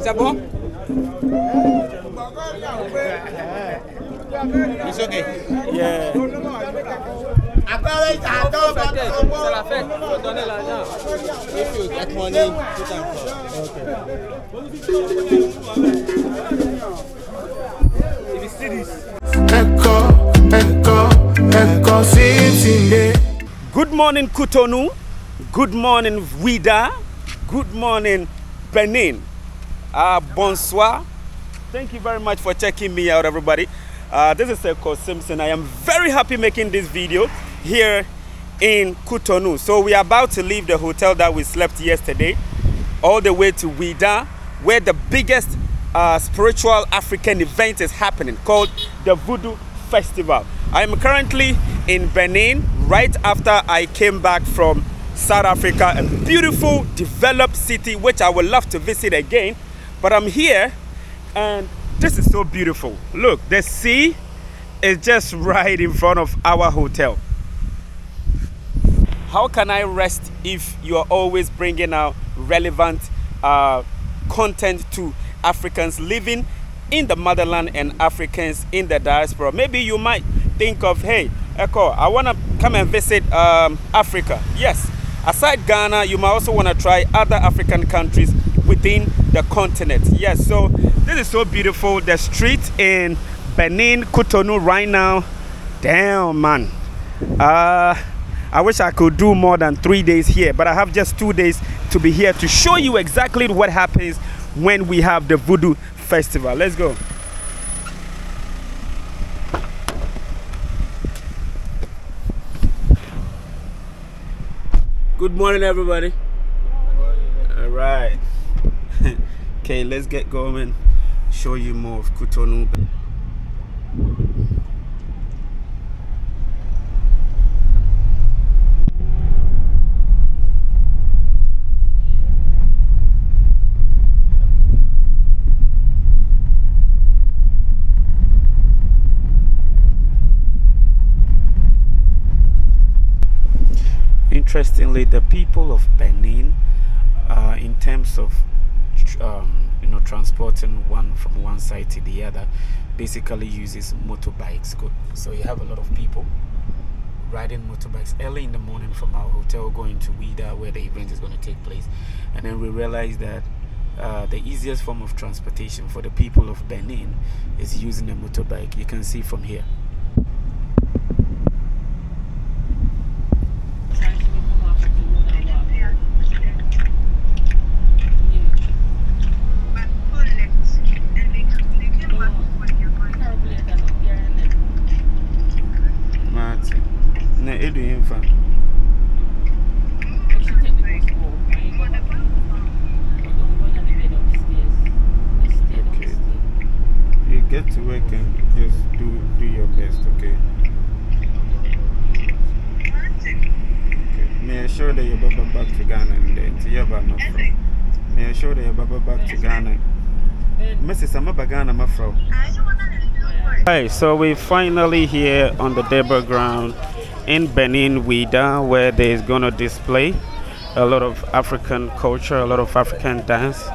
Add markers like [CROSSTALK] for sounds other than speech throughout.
C'est bon It's okay. Yeah. C'est la fête. Faut donner l'argent. If you get money, put them If you see this. Ekow, echo, echo. Good morning, Cotonou. Good morning, Ouidah. Good morning, Benin. Uh, bonsoir. Thank you very much for checking me out, everybody. Uh, this is Ekow Simpson. I am very happy making this video here in Cotonou. So we are about to leave the hotel that we slept yesterday all the way to Ouidah, where the biggest uh, spiritual African event is happening called the Voodoo Festival. I am currently in Benin right after I came back from South Africa, a beautiful developed city which I would love to visit again. But I'm here and this is so beautiful. Look, the sea is just right in front of our hotel. How can I rest if you are always bringing out relevant uh, content to Africans living in the motherland and Africans in the diaspora? Maybe you might think of, hey, Ekow, I want to come and visit um, Africa. Yes, aside Ghana, you might also want to try other African countries within the continent. Yes, so this is so beautiful. The street in Benin, Cotonou right now, damn man. Uh, I wish I could do more than three days here, but I have just two days to be here to show you exactly what happens when we have the Voodoo Festival. Let's go. Good morning, everybody. All right. [LAUGHS] okay, let's get going. Show you more of Cotonou. Interestingly, the people of Benin, uh, in terms of um, you know transporting one from one side to the other, basically uses motorbikes. So you have a lot of people riding motorbikes early in the morning from our hotel going to Ouidah where the event is going to take place, and then we realize that. Uh, the easiest form of transportation for the people of Benin is using a motorbike. You can see from here. Martin. Na edu yemfa. Okay. You get to work and just do do your best, okay? Okay. May I show that you're baba back to Ghana and then to your my fro. May I show that you're baba back to Ghana. Mrs. I'm a Ghana my fro. Hi, so we're finally here on the Debra ground in Benin, Ouidah, where there's gonna display a lot of African culture, a lot of African dance,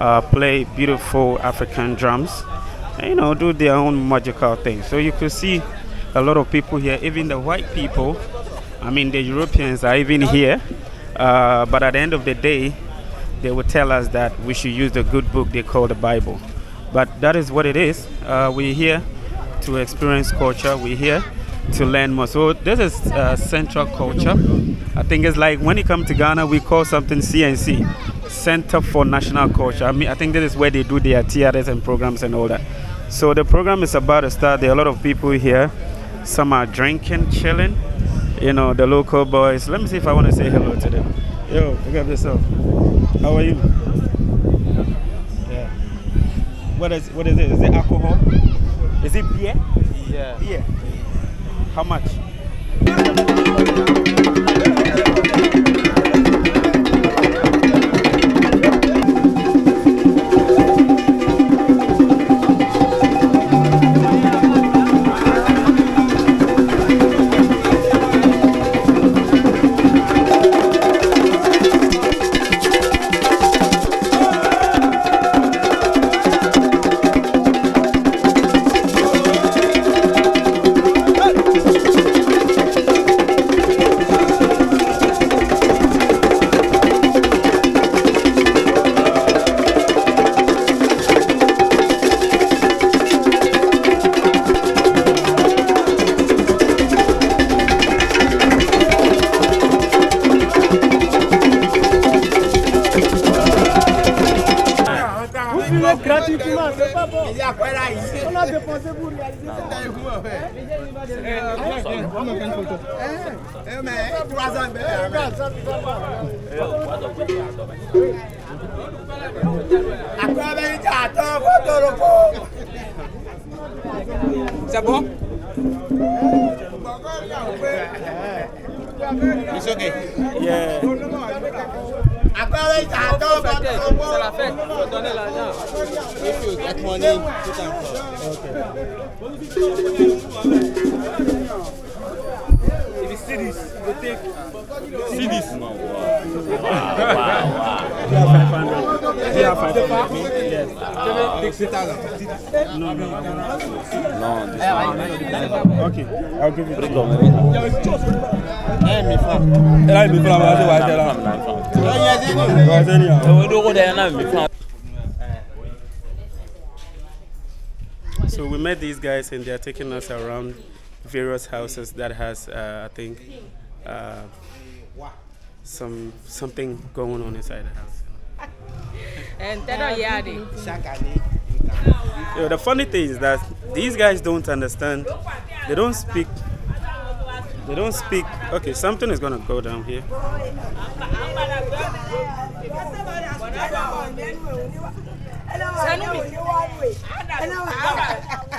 uh, play beautiful African drums, and, you know, do their own magical thing. So you could see a lot of people here, even the white people. I mean, the Europeans are even here, uh, but at the end of the day, they will tell us that we should use the good book they call the Bible. But that is what it is. Uh, we're here to experience culture. We're here to learn more. So this is uh, central culture. I think it's like when you come to Ghana, we call something CNC, Center for National Culture. I mean, I think this is where they do their theaters and programs and all that. So the program is about to start. There are a lot of people here. Some are drinking, chilling. You know, the local boys. Let me see if I want to say hello to them. Yo, look at yourself. How are you? Yeah. What is what is it? Is it alcohol? Is it beer? Yeah. Beer. How much? Okay. Yeah. C'est la fête, il faut donner l'argent. If you get money, put am for. If you see this, go take. See this? You have 500. You have 500. Yes. Take 3,000. No, no, no. Dis Okay, I'll give you the mi fa. Là, il me fait la base, ouais, t'es là. Ouais, c'est bien. So we met these guys and they're taking us around various houses that has, uh, I think, uh, some something going on inside the house. [LAUGHS] And they don't hear it. You know, the funny thing is that these guys don't understand. They don't speak. They don't speak. Okay, something is gonna go down here.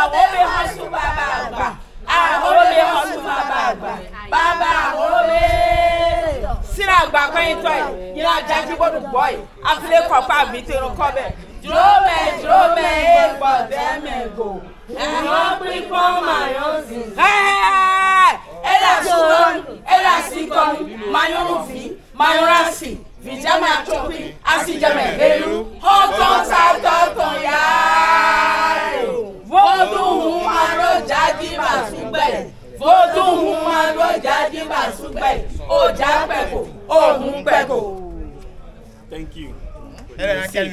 àwọn mi hàn sùn bàbá àgbà. Àwọn mi hàn sùn bàbá àgbà. Bàbá àwọn mi. síra àgbà pẹ́yìn tọ́ ẹ̀. Yín ajájú gbọ́dọ̀ gbọ́ ẹ̀. Afilé kọ́pá mi ti rún kọ́ bẹ́ẹ̀. drome drome egbò dẹ́mẹ̀gò ẹ̀rọ pípọ́ mayonzi. ẹ̀rọ sikọ́ni ẹ̀rọ sikọ́ni mayonzi mayonzi vijama chopi asijama elu ọtọ ta tọtọ yáá. Vodun maro jadi basugbe. Vodun maro jadi basugbe. Oja peko, ohun peko. Thank you.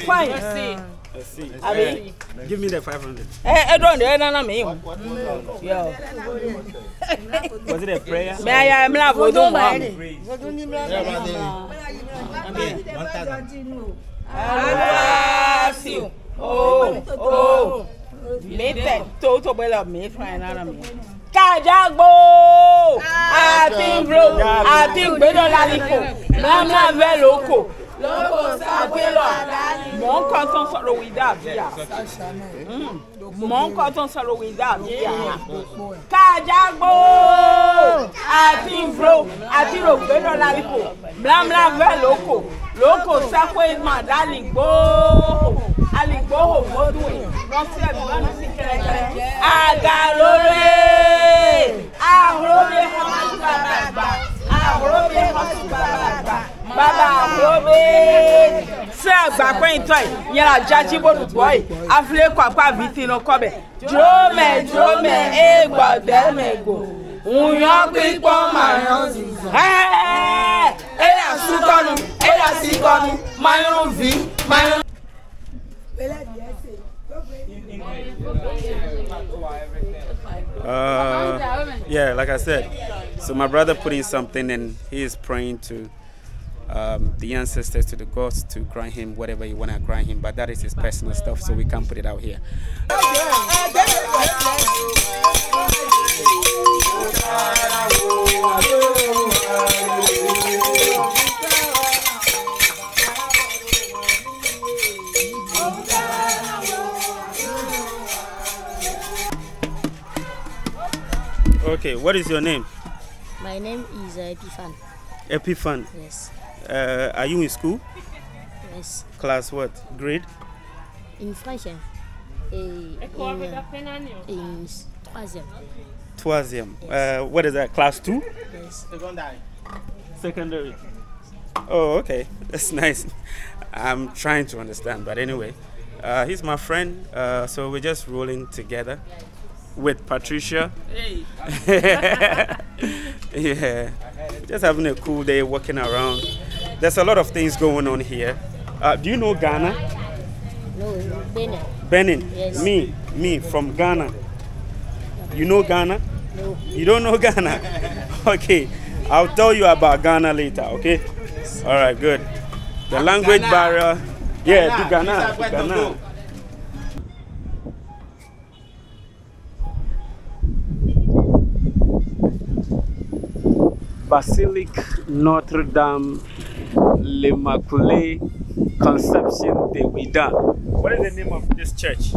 Fine. Merci. Merci. Abi. Give me the five 500. Eh, eh, don't, eh, nana me. Yo. Was it a prayer? Me ya mla vodun ma. Vodun ni mla. Amen. 1000. Alua siu. Oh mẹ́tẹ̀ tó tó pẹ́ lọ mí fún ẹ lára mi. Kàjágbó àti ìgbò àti ìgbéjọ́ lálẹ́kọ̀ọ́ mọ́mọ́ bẹ́ẹ̀ lóko. Lóko sábẹ́ lọ́ọ̀dá ni. Mọ̀ ń kọ́ tó ń sọ̀rọ̀ mọ̀ ń kọ́ tó ń sọ̀rọ̀ wíńdà lókè àná. kájàgbó àti ìfro àti rògbé lọ́la ipò blámláfẹ́ lóko lóko sẹ́kọ̀ ìmọ̀ dálìgbò àlìgbò ògbódùn rántí ẹ̀mí lọ́nà sí kẹrẹkẹrẹ. àgàlóore àhóre hàn sí bàbá àgbà. Àhóre hàn sí bàbá àgbà bàbá àbúròbé sí àgbà pẹ́yìntọ́ yìí yẹn àjà jíbòdù bọ́ yìí afilẹ́kọ̀ àpá àbítí iná kọ́bẹ̀ jòómẹ̀ jòómẹ̀ éègbà bẹ́ẹ̀mẹ̀gò ǹyọ́ pípọ́ màyàn zìzà. ẹ̀yà súnkọ́nu ẹ̀yà síkọ́nu mayún vi mayún. Uh, yeah, like I said, so my brother put in something and he is praying to um, the ancestors, to the gods to grant him whatever you want to grant him. But that is his personal stuff, so we can't put it out here. Okay, what is your name? My name is uh, Epifan. Epifan. Yes. Uh, are you in school? Yes. Class what? Grade? In French, hein, et in, uh, in troisième. Troisième. Uh, what is that? Class two? Yes. Secondary. Oh, okay. [LAUGHS] That's nice. I'm trying to understand, but anyway, uh, he's my friend, uh, so we're just rolling together with Patricia. [LAUGHS] yeah, just having a cool day walking around. There's a lot of things going on here. Uh, do you know Ghana? No, Benin. Benin. Yes. Me, me from Ghana. You know Ghana? No. You don't know [LAUGHS] Ghana? okay, I'll tell you about Ghana later. Okay. All right, good. The language barrier. Yeah, do Ghana. Do Ghana. Basilique Notre Dame l'Immaculée Conception de Ouidah. What is the name of this church?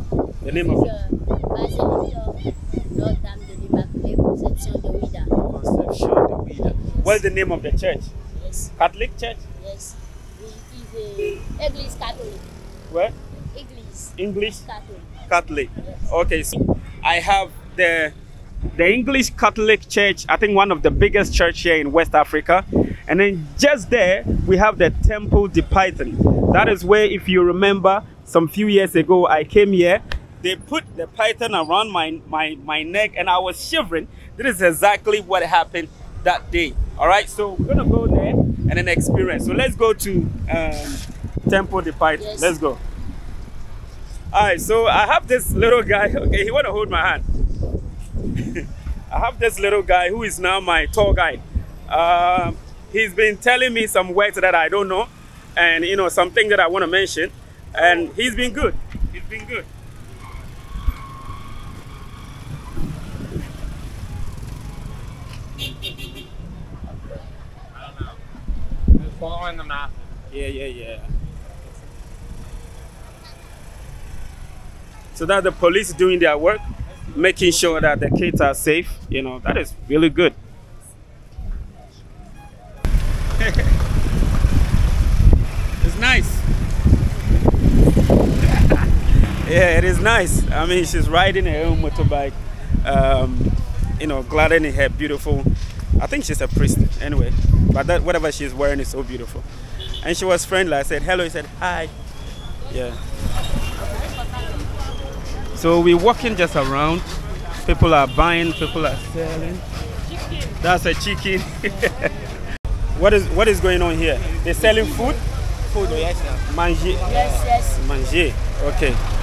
The name of it? Basilique Notre-Dame de l'Immaculée Conception de Ouidah. Conception de Ouidah. What is the name of the church? Yes. Catholic Church? Yes. It is a Église catholique. Where? Église English catholique. Catholic. Okay, so I have the the English Catholic Church, I think one of the biggest church here in West Africa. And then just there, we have the Temple de Python. That is where, if you remember, some few years ago, I came here. They put the python around my, my, my neck and I was shivering. This is exactly what happened that day. All right, so we're gonna go there and then experience. So let's go to um, Temple de Python. Yes. Let's go. All right, so I have this little guy. [LAUGHS] Okay, he want to hold my hand. [LAUGHS] I have this little guy who is now my tour guide. Um, he's been telling me some words that I don't know, and you know something that I want to mention, and he's been good. He's been good. Following the map. Yeah, yeah, yeah. So that the police doing their work, making sure that the kids are safe. You know that is really good. it's nice. yeah, it is nice. I mean, she's riding her own motorbike. Um, you know, gladdening her beautiful. I think she's a priest anyway, but that whatever she's wearing is so beautiful. And she was friendly. I said hello. He said hi. Yeah. So we're walking just around. People are buying. People are selling. That's a chicken. [LAUGHS] what is what is going on here? They're selling food. Food, yes, sir. Manger. Yes, yes. Manger. Okay.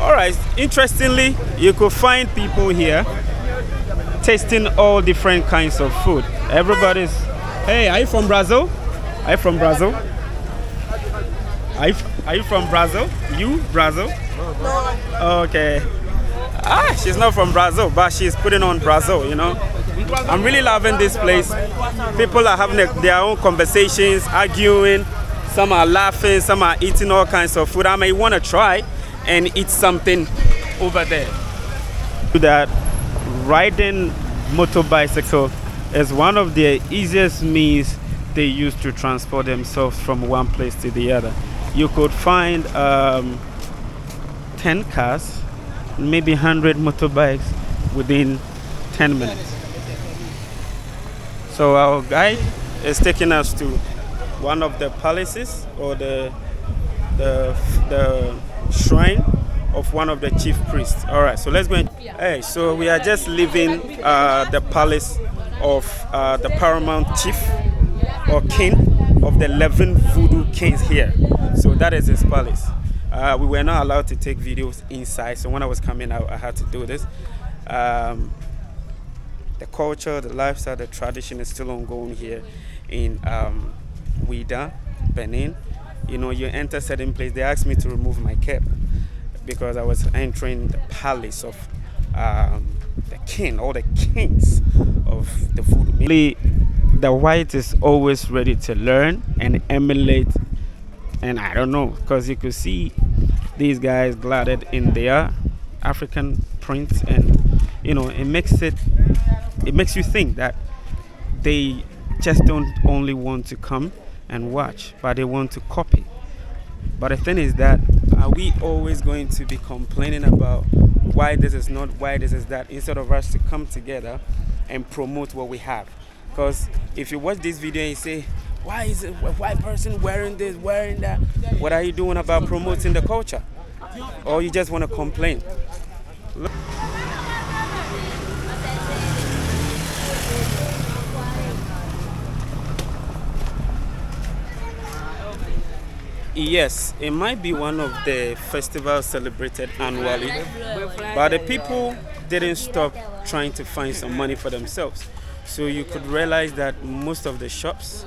All right. Interestingly, you could find people here tasting all different kinds of food. Everybody's. Hey, are you from Brazil? Are you from Brazil? Are you, are you from Brazil? You, Brazil? Okay. Ah, she's not from Brazil, but she's putting on Brazil, you know. I'm really loving this place. People are having their own conversations, arguing. Some are laughing, some are eating all kinds of food. I may want to try and eat something over there. That riding motorbicycle is one of the easiest means they use to transport themselves from one place to the other. You could find um, 10 cars, maybe 100 motorbikes within 10 minutes. So our guide is taking us to one of the palaces or the the, the shrine of one of the chief priests. All right, so let's go. In. Hey, so we are just leaving uh, the palace of uh, the paramount chief or king of the 11 voodoo kings here. So that is his palace. Uh, we were not allowed to take videos inside, so when I was coming out, I had to do this. Um, the culture, the lifestyle, the tradition is still ongoing here in um, Ouidah, Benin. You know, you enter certain place, they asked me to remove my cap because I was entering the palace of um, the king, all the kings of the. Really, the white is always ready to learn and emulate. And I don't know, because you could see these guys gladded in their African prints, and you know, it makes it it makes you think that they just don't only want to come and watch, but they want to copy. But the thing is that are we always going to be complaining about why this is not, why this is that, instead of us to come together and promote what we have? Because if you watch this video and you say, why is a white person wearing this, wearing that? What are you doing about promoting the culture? Or you just want to complain? Yes, it might be one of the festivals celebrated annually, but the people didn't stop trying to find some money for themselves. So you could realize that most of the shops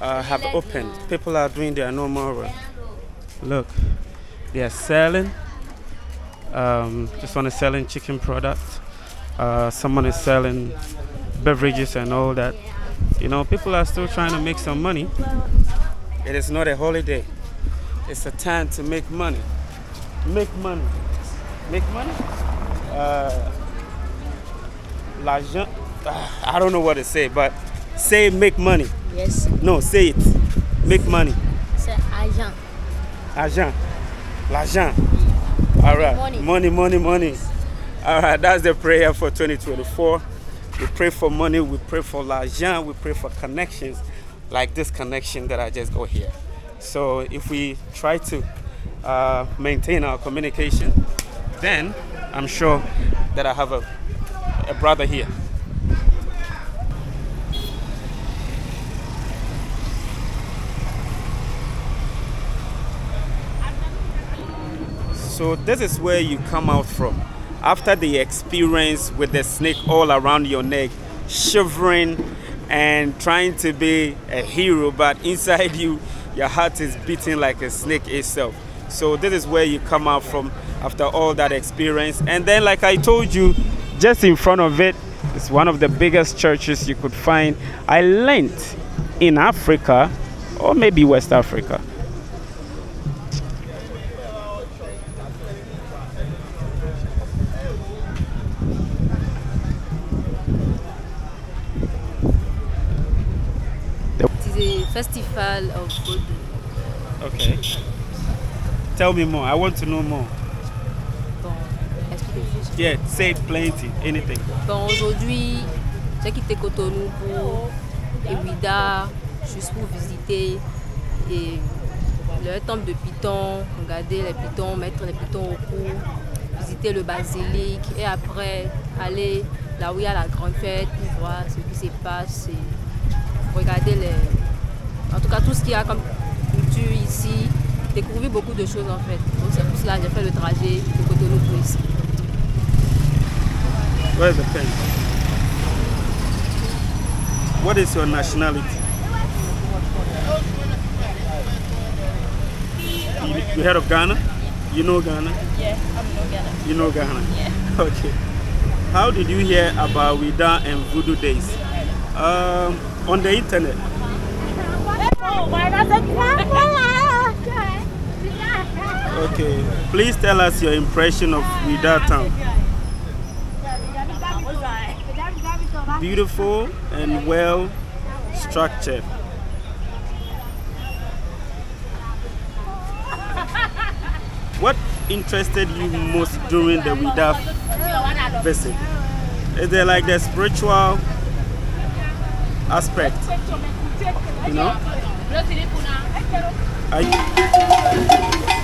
uh, have opened. People are doing their normal run. Look, they are selling. Um, just one is selling chicken products. Uh, someone is selling beverages and all that. You know, people are still trying to make some money. It is not a holiday. It's a time to make money. Make money. Make money. Uh, l'argent. Uh, I don't know what to say, but say make money. Yes. No, say it. Make money. C'est agent. Argent. L'argent. All right. Money. Money, money, money. All right. That's the prayer for 2024. We pray for money. We pray for l'argent. We pray for connections like this connection that I just got here. So if we try to uh, maintain our communication, then I'm sure that I have a, a brother here. So this is where you come out from. After the experience with the snake all around your neck, shivering and trying to be a hero, but inside [LAUGHS] you, your heart is beating like a snake itself. So this is where you come out from after all that experience. And then, like I told you, just in front of it is one of the biggest churches you could find. I learned in Africa, or maybe West Africa. Festival of food. Okay. Tell me more. I want to know more. Bon, expliquez-vous. Yeah, say it plenty, anything. Bon, aujourd'hui, j'ai quitté Cotonou pour Ewida, juste pour visiter et le temple de Python, regarder les pitons, mettre les pitons au cou, visiter le basilique et après aller là où il y a la grande fête pour voir ce qui se passe et regarder les. En tout cas, tout ce qu'il y a comme culture ici, découvrir beaucoup de choses en fait. Donc c'est pour cela que j'ai fait le trajet de Cotonou pour ici. Where's the pen? What is your nationality? You, you heard of Ghana? You know Ghana? Yeah, I'm no Ghana. You know Ghana? Yeah. [LAUGHS] Okay. How did you hear about Wida and Voodoo Days? Um, on the internet. Okay. Please tell us your impression of Ouidah town. Beautiful and well structured. What interested you most during the Ouidah visit? Is there like the spiritual aspect? You know? I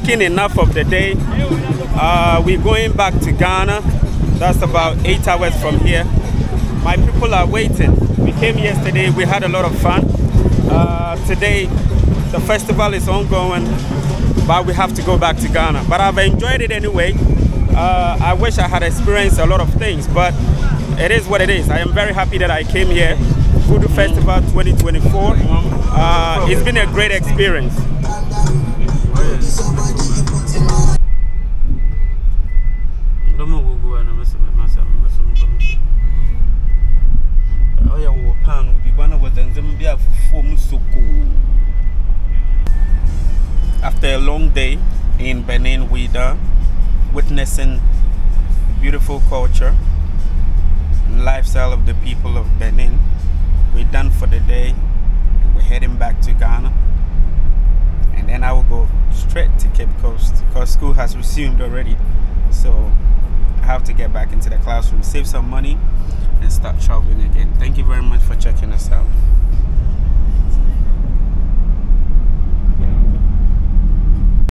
taken enough of the day. Uh, we're going back to Ghana. That's about eight hours from here. My people are waiting. We came yesterday, we had a lot of fun. Uh, today, the festival is ongoing, but we have to go back to Ghana. But I've enjoyed it anyway. Uh, I wish I had experienced a lot of things, but it is what it is. I am very happy that I came here. Voodoo Festival 2024. Uh, it's been a great experience. In Benin, done witnessing beautiful culture lifestyle of the people of Benin. We're done for the day. We're heading back to Ghana. And then I will go straight to Cape Coast because school has resumed already. So I have to get back into the classroom, save some money, and start traveling again. Thank you very much for checking us out.